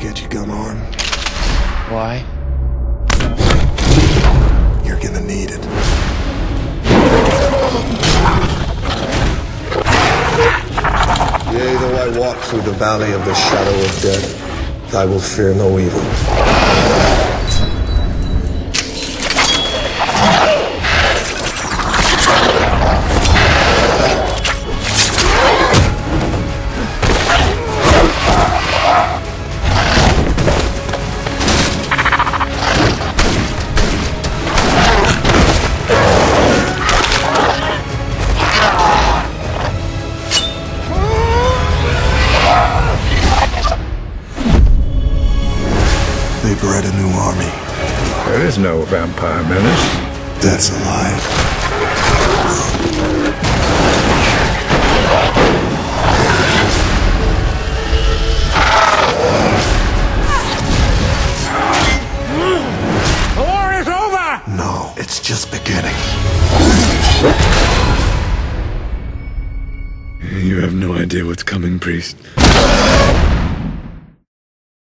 get your gun arm? Why? You're gonna need it. Yea, though I walk through the valley of the shadow of death, I will fear no evil. They bred a new army. There is no vampire menace. That's a lie. The war is over! No, it's just beginning. You have no idea what's coming, priest.